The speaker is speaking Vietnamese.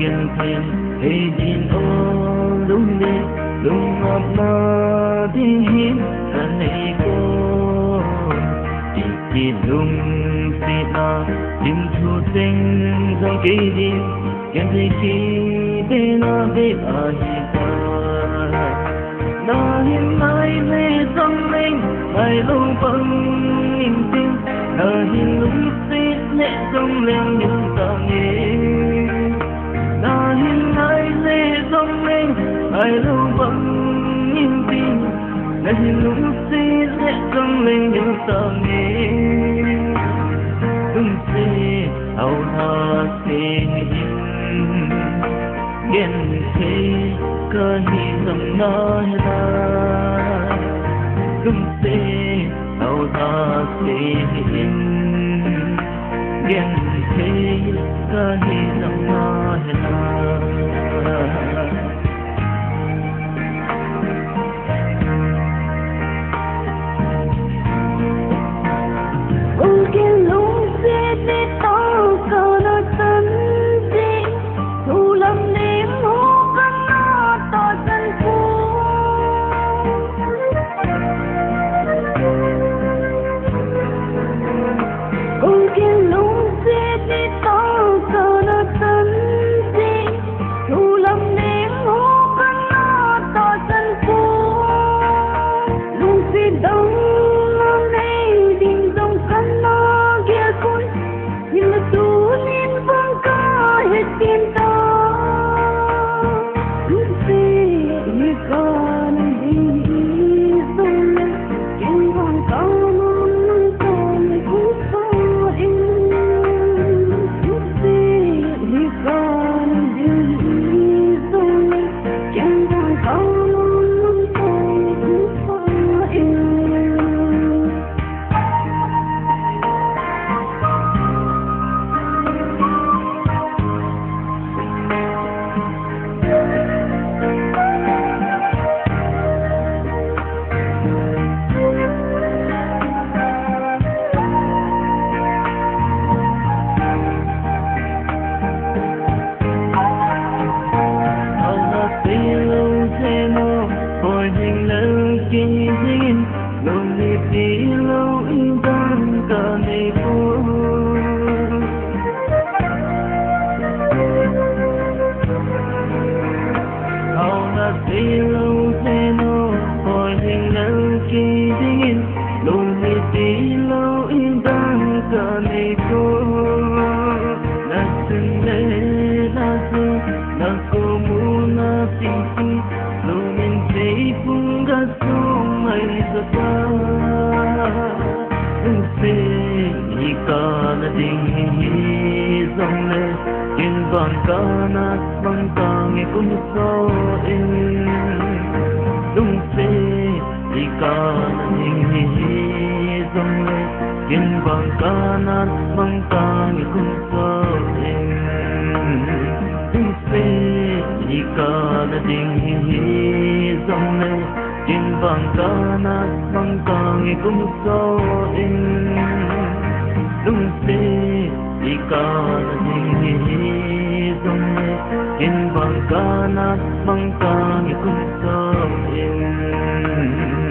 kiên thêm thì nhìn ô đúng đi đúng ngọt mơ đi hiến. Thân này cô chỉ chỉ đúng si ta tìm thu sinh dòng kỳ đi kèm thì khi bên nó biết ở hiện tại đó hiếm mãi về dòng mình phải lâu bằng niềm tin đời hiếm lúc tít lệ dòng liền những tờ nghiệp ai lưu lâu bằng niềm tin, ngày lúc lung sẽ lệ dòng lên những ta nghe lung si, hầu na xin gen thế cơ hi dòng na na từng si, hầu na xin gen khi cơ hi dòng nói ta Holding lâu kỳ dinh Lâu đi đi Na intan ka ni po Nasin le nasin Nako muna sisi Lumin say punga sumay sa pa Nse ika na ding le Kinban ka na bang hihizong le Kinban ka na bang tangi kung so in se ika na ding hi dòng ne kin bang ka na bang kang i kum so in lung se ika na ding hi dòng ne kin bang ka na bang kang i kum so in